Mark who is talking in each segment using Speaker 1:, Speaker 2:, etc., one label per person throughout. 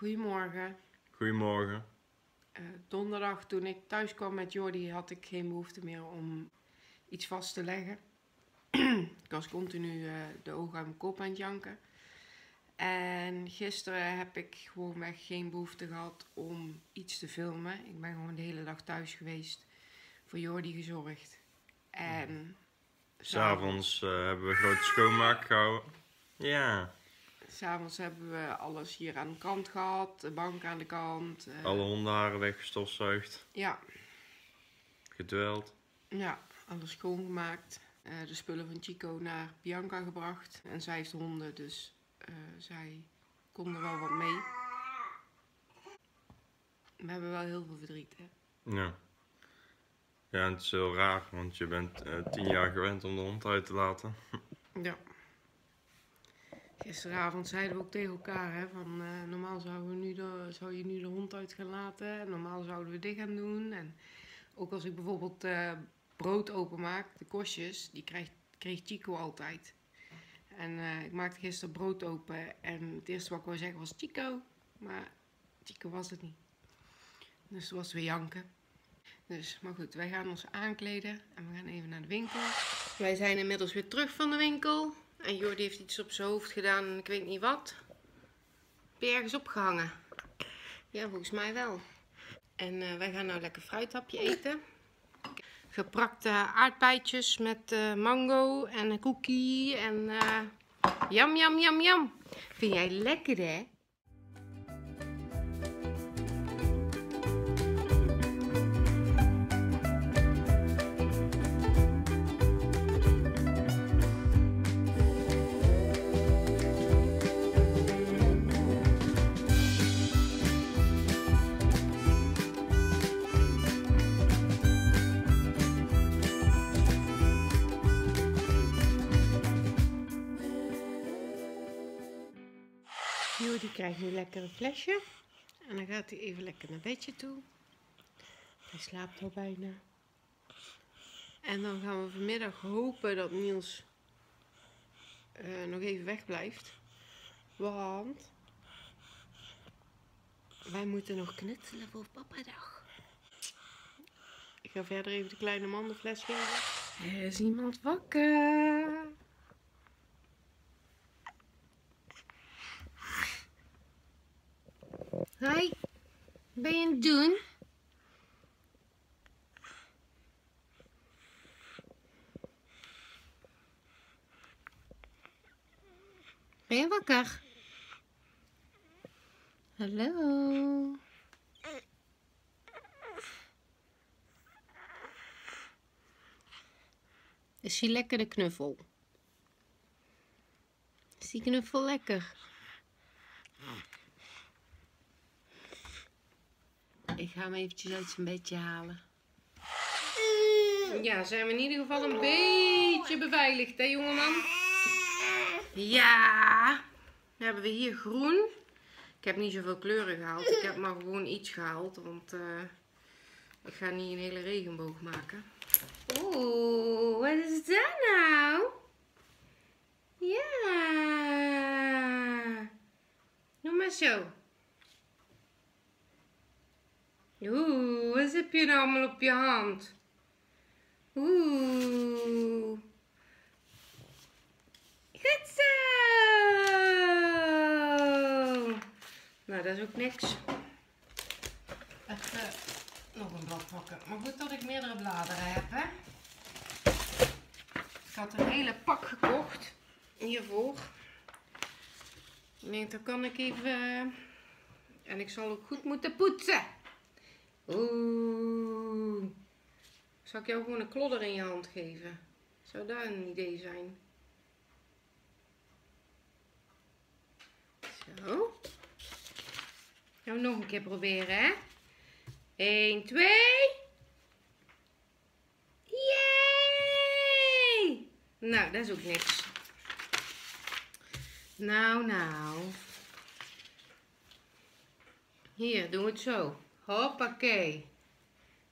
Speaker 1: Goedemorgen.
Speaker 2: Goedemorgen.
Speaker 1: Uh, donderdag toen ik thuis kwam met Jordi had ik geen behoefte meer om iets vast te leggen. ik was continu uh, de ogen aan mijn kop aan het janken. En gisteren heb ik gewoonweg geen behoefte gehad om iets te filmen. Ik ben gewoon de hele dag thuis geweest, voor Jordi gezorgd. En...
Speaker 2: S'avonds uh, hebben we grote schoonmaak gehouden. Ja.
Speaker 1: S'avonds hebben we alles hier aan de kant gehad, de bank aan de kant.
Speaker 2: Uh, Alle hondenharen weggestofzuigd.
Speaker 1: Ja.
Speaker 2: Gedweld.
Speaker 1: Ja, alles schoongemaakt. Uh, de spullen van Chico naar Bianca gebracht. En zij heeft honden, dus uh, zij konden wel wat mee. We hebben wel heel veel verdriet, hè?
Speaker 2: Ja. Ja, het is heel raar, want je bent tien jaar gewend om de hond uit te laten.
Speaker 1: ja. Gisteravond zeiden we ook tegen elkaar, hè, van uh, normaal zouden we nu de, zou je nu de hond uit gaan laten. En normaal zouden we dit gaan doen. En ook als ik bijvoorbeeld uh, brood openmaak, de kostjes, die krijgt, kreeg Chico altijd. En uh, ik maakte gisteren brood open en het eerste wat ik wou zeggen was Chico. Maar Chico was het niet. Dus het was weer janken. Dus, maar goed, wij gaan ons aankleden en we gaan even naar de winkel. Wij zijn inmiddels weer terug van de winkel. En Jordi heeft iets op zijn hoofd gedaan en ik weet niet wat. Heb je ergens opgehangen? Ja, volgens mij wel. En uh, wij gaan nou lekker fruithapje eten. Geprakte aardbeidjes met uh, mango en cookie en uh, jam, jam, jam, jam. Vind jij lekker, hè? Krijgt nu lekker een flesje. En dan gaat hij even lekker naar bedje toe. Hij slaapt al bijna. En dan gaan we vanmiddag hopen dat Niels uh, nog even wegblijft. Want wij moeten nog knutselen voor papadag. Ik ga verder even de kleine man de fles geven. Er is iemand wakker. Hoi, ben je aan het doen? Ben je wakker? Hallo? Is hij lekker de knuffel? Is die knuffel lekker? Ik ga hem eventjes uit zijn bedje halen. Ja, zijn we in ieder geval een beetje beveiligd, hè jongeman? Ja. Dan hebben we hier groen. Ik heb niet zoveel kleuren gehaald. Ik heb maar gewoon iets gehaald, want uh, ik ga niet een hele regenboog maken. Oeh, wat is dat nou? Ja. Doe maar zo. Oeh, wat heb je nou allemaal op je hand? Oeh. Goed zo. Nou, dat is ook niks. Even nog een blad pakken. Maar goed dat ik meerdere bladeren heb, hè. Ik had een hele pak gekocht. Hiervoor. Ik denk, kan ik even... En ik zal ook goed moeten poetsen. Oeh. Zal ik jou gewoon een klodder in je hand geven? Zou dat een idee zijn? Zo. Gaan we nog een keer proberen, hè? 1, 2. Yay! Nou, dat is ook niks. Nou, nou. Hier, doen we het zo. Hoppakee.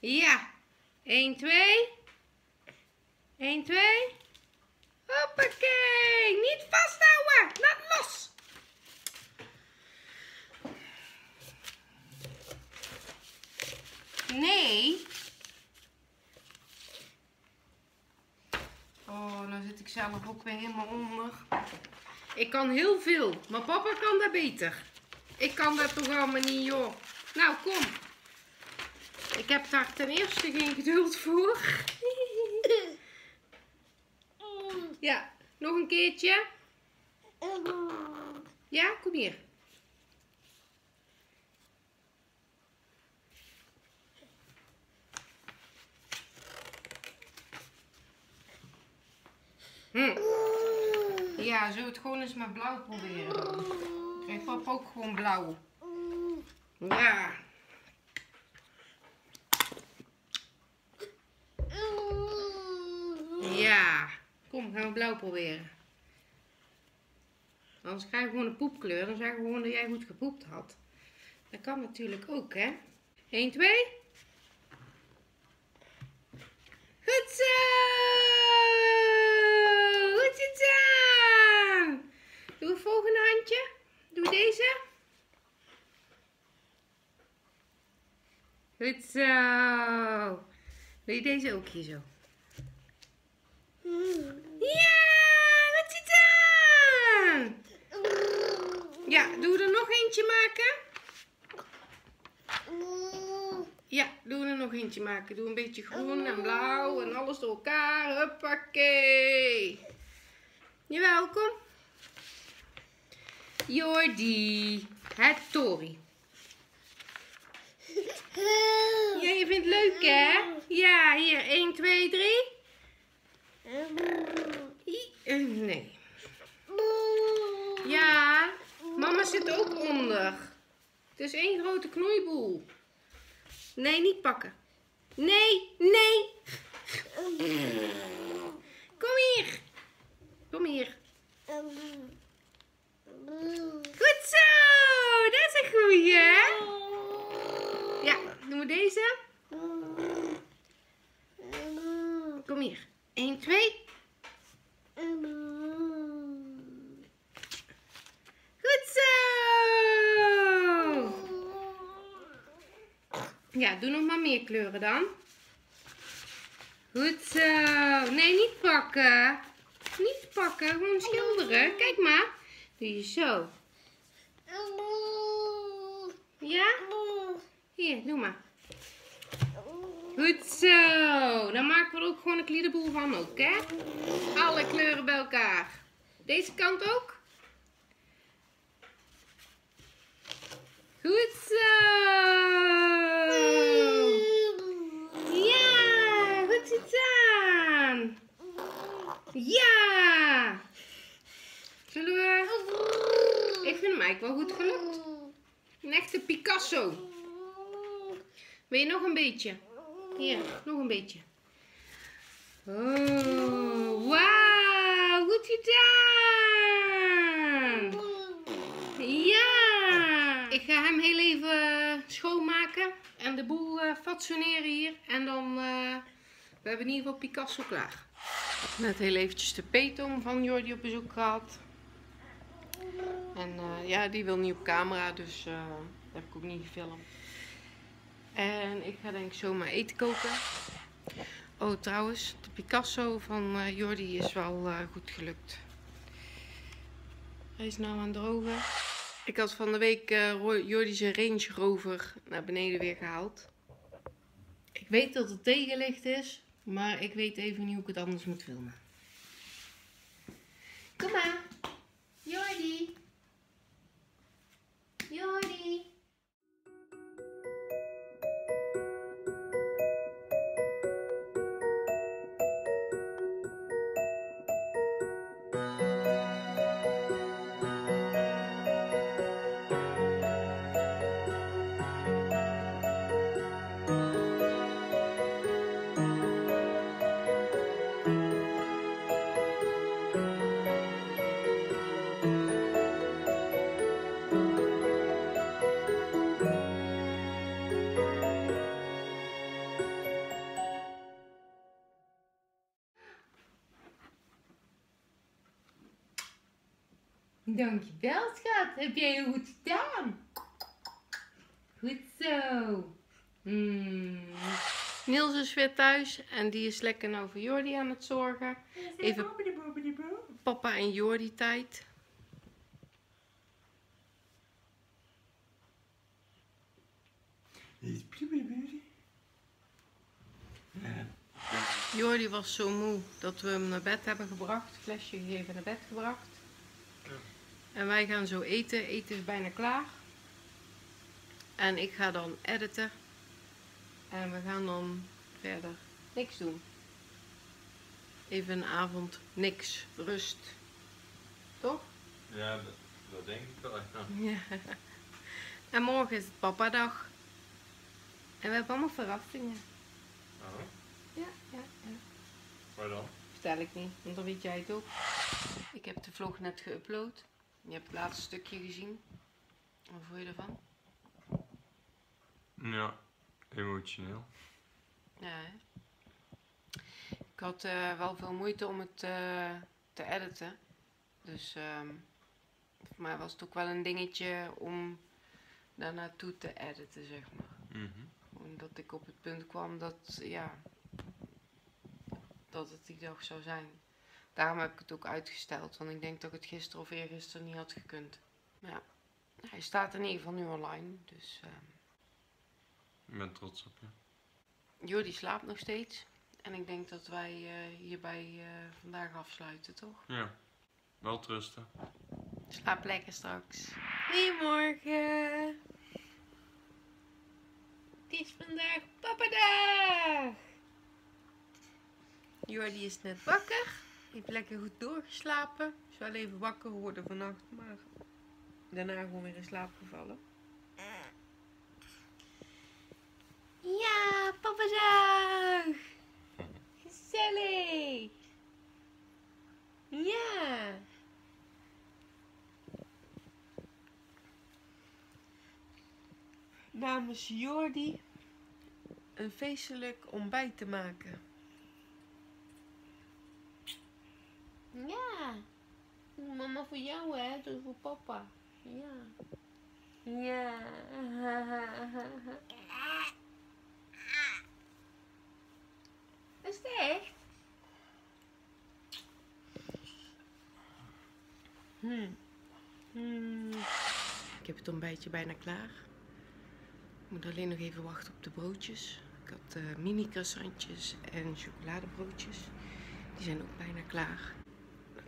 Speaker 1: Ja. 1, 2. 1, 2. Hoppakee. Niet vasthouden. Laat los. Nee. Oh, nou zit ik zelf ook weer helemaal onder. Ik kan heel veel, maar papa kan daar beter. Ik kan dat toch allemaal niet, joh. Nou, kom. Ik heb daar ten eerste geen geduld voor. Ja, nog een keertje. Ja, kom hier. Hm. Ja, we het gewoon eens met blauw proberen? Krijgt papa ook gewoon blauw? Ja. Ja. Kom, gaan we blauw proberen. Anders krijg je gewoon een poepkleur. Dan zeggen we gewoon dat jij goed gepoept had. Dat kan natuurlijk ook, hè? 1, 2. Goed zo! Goed gedaan! Doe het volgende handje. Doe deze. Goed zo. Doe je deze ook hier zo. Ja, goed gedaan! Ja, doe er nog eentje maken. Ja, doe er nog eentje maken. Doe een beetje groen en blauw en alles door elkaar. Huppakee. Je welkom. Jordi. Het Tori. Ja, je vindt het leuk hè? Ja, hier. 1, 2, 3. Nee. Ja, mama zit ook onder. Het is één grote knoeiboel. Nee, niet pakken. Nee, nee. Kom hier. Kom hier. Goed zo. Dat is een goeie. Ja, doen we deze. Kom hier. 1, 2. Goed zo. Ja, doe nog maar meer kleuren dan. Goed zo. Nee, niet pakken. Niet pakken, gewoon schilderen. Kijk maar. Doe je zo. Ja? Hier, doe maar. Goed zo. Dan maken we er ook gewoon een kliederboel van ook, hè? Alle kleuren bij elkaar. Deze kant ook. Goed zo. Ja, goed gedaan. Ja. Zullen we... Ik vind hem eigenlijk wel goed gelukt. Een echte Picasso. Wil je nog een beetje? Hier, nog een beetje. Oh, wauw, goed gedaan. Ja. Ik ga hem heel even schoonmaken en de boel eh, fatsoeneren hier. En dan, uh, we hebben in ieder geval Picasso klaar. Net heel eventjes de petom van Jordi op bezoek gehad. En ja, die wil niet op camera, dus dat heb ik ook niet gefilmd. En ik ga denk ik zomaar eten koken. Oh, trouwens, de Picasso van uh, Jordi is wel goed gelukt. Hij is nou aan het drogen. Ik had van de week Jordi zijn Range Rover naar beneden weer gehaald. Ik weet dat het tegenlicht is, maar ik weet even niet hoe ik het anders moet filmen. Kom maar, Jordi. Jordi. Dankjewel, schat. Heb jij heel goed gedaan. Goed zo. Hmm. Niels is weer thuis en die is lekker nou voor Jordi aan het zorgen. Even papa en Jordi tijd. Jordi was zo moe dat we hem naar bed hebben gebracht. Flesje gegeven naar bed gebracht. En wij gaan zo eten. Eten is bijna klaar. En ik ga dan editen. En we gaan dan verder niks doen. Even een avond niks. Rust. Toch?
Speaker 2: Ja, dat, dat denk ik wel. Ja.
Speaker 1: Ja. En morgen is het papadag. En we hebben allemaal verrassingen.
Speaker 2: Oh,
Speaker 1: Ja, ja, ja.
Speaker 2: waar dan?
Speaker 1: Vertel ik niet, want dan weet jij het ook. Ik heb de vlog net geüpload. Je hebt het laatste stukje gezien. Wat vond je ervan?
Speaker 2: Ja, emotioneel.
Speaker 1: Ja, hè? Ik had eh, wel veel moeite om het eh, te editen. Dus ehm, voor mij was het ook wel een dingetje om daar naartoe te editen, zeg maar.
Speaker 2: Mhm.
Speaker 1: Omdat ik op het punt kwam dat, ja, dat het die dag zou zijn. Daarom heb ik het ook uitgesteld, want ik denk dat ik het gisteren of eergisteren niet had gekund. Maar ja, hij staat in ieder geval nu online, dus... ehm,
Speaker 2: Ik ben trots op je.
Speaker 1: Jordi slaapt nog steeds. En ik denk dat wij eh, hierbij eh, vandaag afsluiten, toch?
Speaker 2: Ja, wel trusten.
Speaker 1: Slaap lekker straks. Goedemorgen. Het is vandaag papadag. Jordi is net wakker. Heeft lekker goed doorgeslapen. Is wel even wakker geworden vannacht, maar daarna gewoon weer in slaap gevallen. Ja, papadag. Gezellig. Ja. namens Jordi een feestelijk ontbijt te maken. Ja. Voor jou hè, dus voor papa. Ja. Ja. Is het echt? Hmm. Hmm. Ik heb het ontbijtje bijna klaar. Ik moet alleen nog even wachten op de broodjes. Ik had eh, mini croissantjes en chocoladebroodjes. Die zijn ook bijna klaar.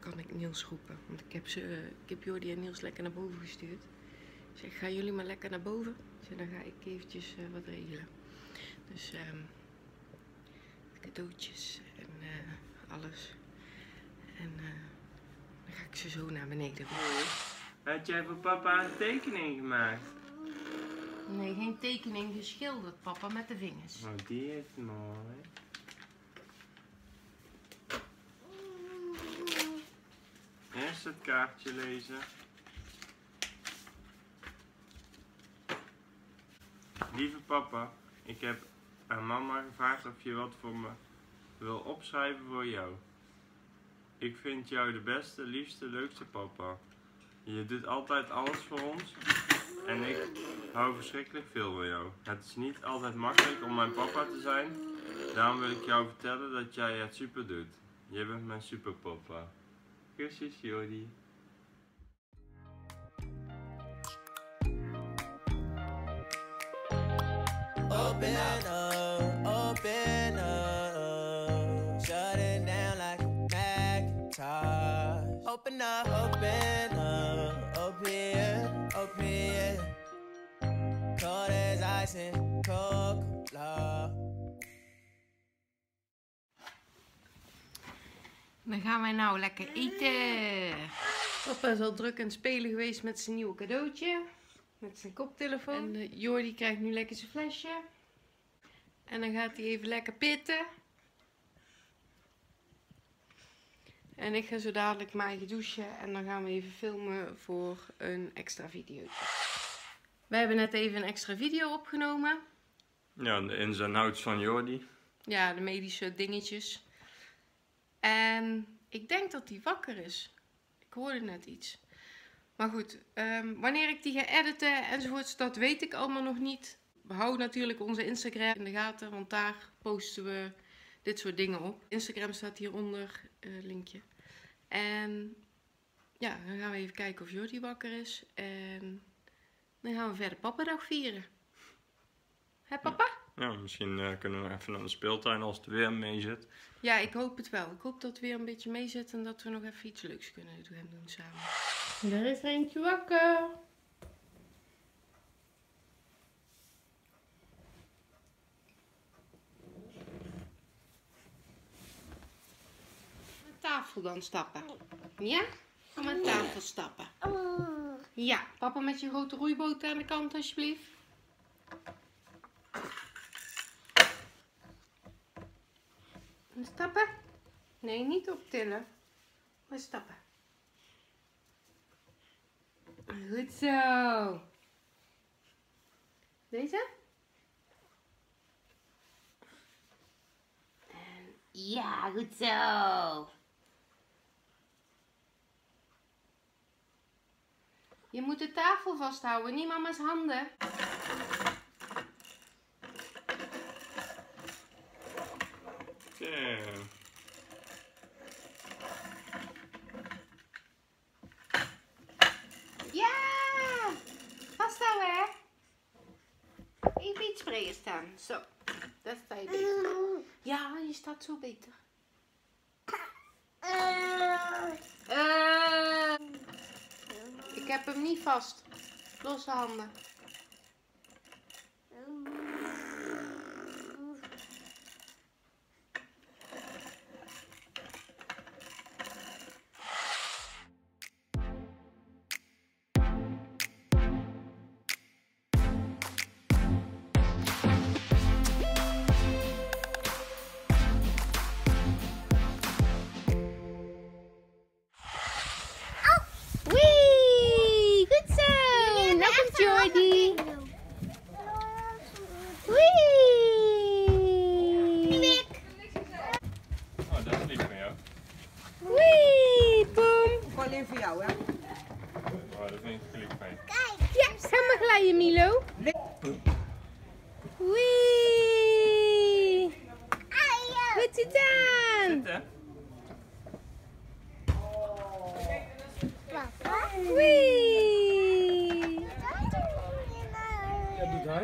Speaker 1: Kan ik Niels roepen. Want ik heb, ze, eh, ik heb Jordi en Niels lekker naar boven gestuurd. Ik zeg, gaan jullie maar lekker naar boven. Zeg, dan ga ik eventjes eh, wat regelen. Dus ehm cadeautjes en eh, alles. En dan ga ik ze zo naar beneden roepen.
Speaker 2: Had jij voor papa een tekening gemaakt?
Speaker 1: Nee, geen tekening geschilderd, papa, met de vingers.
Speaker 2: Oh, die is mooi. Eerst het kaartje lezen. Lieve papa, ik heb aan mama gevraagd of je wat voor me wil opschrijven voor jou. Ik vind jou de beste, liefste, leukste papa. Je doet altijd alles voor ons en ik hou verschrikkelijk veel van jou. Het is niet altijd makkelijk om mijn papa te zijn, daarom wil ik jou vertellen dat jij het super doet. Je bent mijn superpapa. Kusjes, Jordi.
Speaker 3: Open up, open up, shut it down like a Macintosh. Open up, open up, open open. Cold as ice and Coca-Cola.
Speaker 1: Dan gaan wij nou lekker eten. Papa is al druk aan het spelen geweest met zijn nieuwe cadeautje. Met zijn koptelefoon. En eh, Jordi krijgt nu lekker zijn flesje. En dan gaat hij even lekker pitten. En ik ga zo dadelijk mijn eigen douchen. En dan gaan we even filmen voor een extra video. We hebben net even een extra video opgenomen.
Speaker 2: Ja, de ins en outs van Jordi.
Speaker 1: Ja, de medische dingetjes. En ik denk dat die wakker is. Ik hoorde net iets. Maar goed, ehm, wanneer ik die ga editen enzovoorts, dat weet ik allemaal nog niet. hou natuurlijk onze Instagram in de gaten, want daar posten we dit soort dingen op. Instagram staat hieronder, eh linkje. En ja, dan gaan we even kijken of Jordi wakker is. En dan gaan we verder Pappadag vieren. Hè papa?
Speaker 2: Ja, misschien eh, kunnen we even naar de speeltuin als het weer mee zit.
Speaker 1: Ja, ik hoop het wel. Ik hoop dat het weer een beetje mee zit en dat we nog even iets leuks kunnen doen samen. Er is eentje wakker. Aan tafel dan stappen. Ja? Ga maar aan tafel stappen. Ja, papa met je grote roeiboot aan de kant alsjeblieft. Stappen? Nee, niet optillen. Maar stappen. Goed zo. Deze? En ja, goed zo. Je moet de tafel vasthouden, niet mama's handen.
Speaker 2: Oké.
Speaker 1: Ja! Vasthouden, hè? Even iets breder staan. Zo. Dat sta je beter. Ja, je staat zo beter. Eh, ik heb hem niet vast. Losse handen.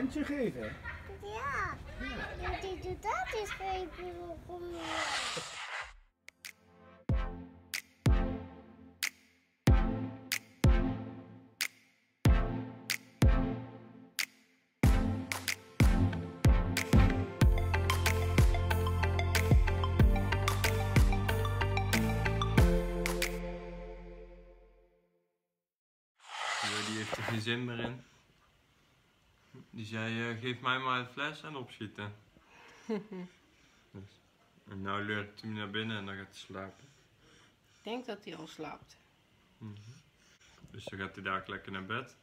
Speaker 4: Handje geven.
Speaker 5: Ja, want die doet dat is geen
Speaker 2: Ja, die heeft er geen zin meer in. Die zei, eh, geef mij maar een fles en opschieten. dus. En nou leurt hij naar binnen en dan gaat hij slapen.
Speaker 1: Ik denk dat hij al slaapt.
Speaker 2: Dus dan gaat hij daar lekker naar bed.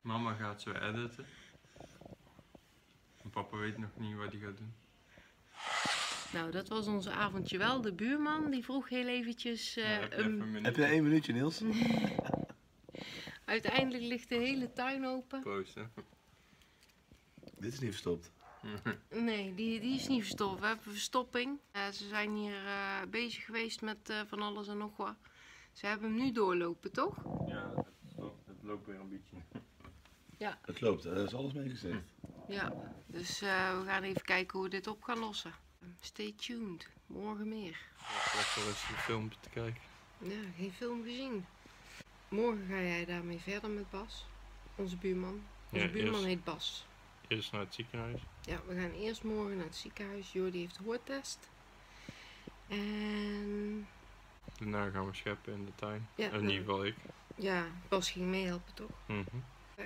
Speaker 2: Mama gaat zo editen. En papa weet nog niet wat hij gaat doen.
Speaker 1: Nou, dat was onze avondje wel. De buurman die vroeg heel eventjes... eh,
Speaker 2: Ja, heb je
Speaker 1: een-
Speaker 2: even
Speaker 6: Heb je één minuutje, Niels?
Speaker 1: Uiteindelijk ligt de hele tuin open.
Speaker 2: Proosten.
Speaker 6: Dit is niet verstopt.
Speaker 1: Nee, die, die is niet verstopt. We hebben verstopping. Eh, ze zijn hier eh, bezig geweest met eh, van alles en nog wat. Ze hebben hem nu doorlopen, toch?
Speaker 2: Ja, het loopt, het loopt weer een beetje.
Speaker 6: Het loopt, daar is alles mee gezegd.
Speaker 1: Ja. Dus eh, we gaan even kijken hoe we dit op gaan lossen. Stay tuned. Morgen meer.
Speaker 2: Lekker eens een filmpje te kijken.
Speaker 1: Ja, geen film gezien. Morgen ga jij daarmee verder met Bas. Onze buurman. Onze
Speaker 2: Ja,
Speaker 1: buurman
Speaker 2: eerst.
Speaker 1: heet Bas.
Speaker 2: Eerst naar het ziekenhuis.
Speaker 1: Ja, we gaan eerst morgen naar het ziekenhuis. Jordi heeft hoortest. En
Speaker 2: Daarna gaan we scheppen in de tuin.
Speaker 1: Ja,
Speaker 2: in ieder geval ik.
Speaker 1: ja, Bas ging meehelpen toch?
Speaker 2: Mhm.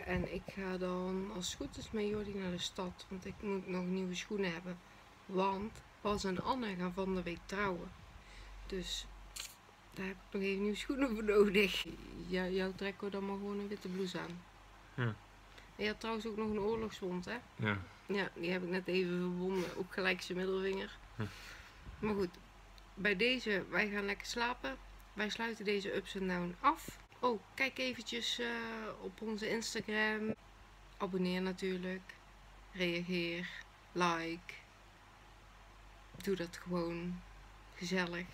Speaker 1: En ik ga dan als het goed is met Jordi naar de stad. Want ik moet nog nieuwe schoenen hebben. Want Bas en Anne gaan van de week trouwen. Dus daar heb ik nog even nieuwe schoenen voor nodig. Ja, jou trekken we dan maar gewoon een witte blouse aan.
Speaker 2: Ja.
Speaker 1: Je had trouwens ook nog een oorlogswond, hè?
Speaker 2: Ja.
Speaker 1: Ja, die heb ik net even verbonden. Ook gelijk zijn middelvinger.
Speaker 2: Hm.
Speaker 1: Maar goed, bij deze, wij gaan lekker slapen. Wij sluiten deze ups en down af. Oh, kijk eventjes eh, op onze Instagram. Abonneer natuurlijk. reageer, like. Doe dat gewoon gezellig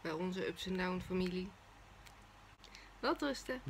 Speaker 1: bij onze ups en down familie. Wel rusten.